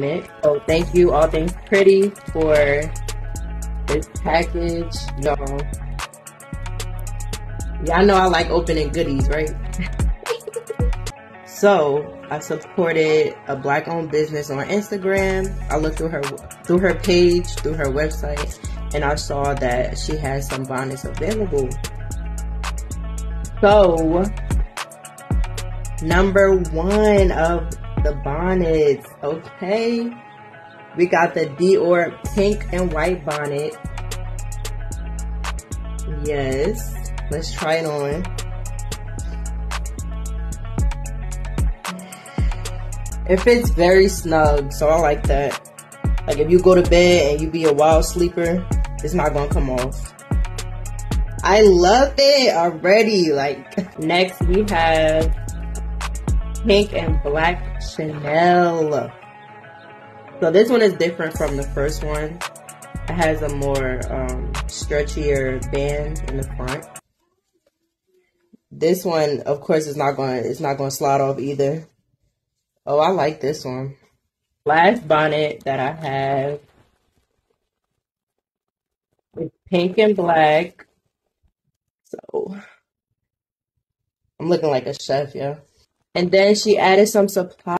So thank you, All Things Pretty, for this package, y'all. Y'all know I like opening goodies, right? so I supported a black owned business on Instagram. I looked through her through her page, through her website, and I saw that she has some bonnets available. So number one of the bonnets. Okay. We got the Dior pink and white bonnet. Yes. Let's try it on. It fits very snug, so I like that. Like if you go to bed and you be a wild sleeper, it's not gonna come off. I love it already. Like next we have pink and black Chanel. So this one is different from the first one. It has a more um, stretchier band in the front. This one, of course, is not going. It's not going to slide off either. Oh, I like this one. Last bonnet that I have is pink and black. So I'm looking like a chef, yeah. And then she added some supply